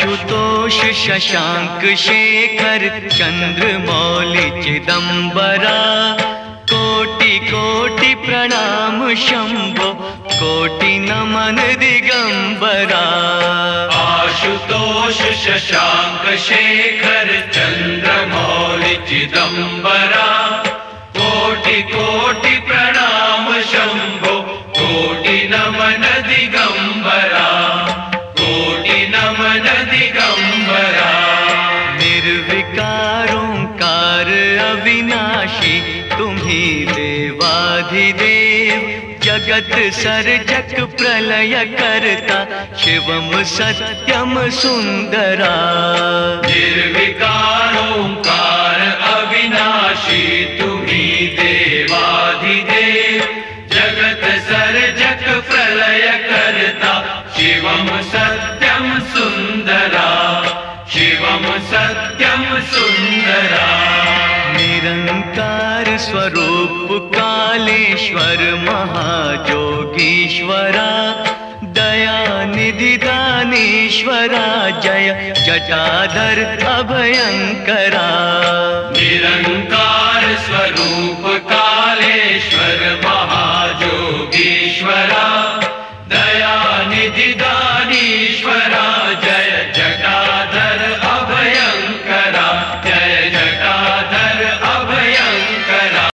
आशुतोष शशांक शेखर चंद्र मौलि चिदम्बरा कोटि कोटि प्रणाम शंभो, कोटि नमन दिगंबरा। आशुतोष शशांक शेखर चंद्र मौलि चिदम्बरा कोटि कोटि प्रणाम शंभो, कोटि नमन दिगंबरा। निर्विकारोंकार अविनाशी, तुम्ही देवाधिदेव, जगत सर्जक प्रलय करता, शिवम सत्यम सुंदरा। निर्विकारोंकार अविनाशी, तुम्ही देवाधिदेव, जगत सर्जक प्रलय करता, शिवम सत्यम शिवम सत्यम सुंदरा निरंकार स्वरूप कालेश्वर महाजोगीश्वरा दया दानेश्वरा जय जटाधर अभयंकरा।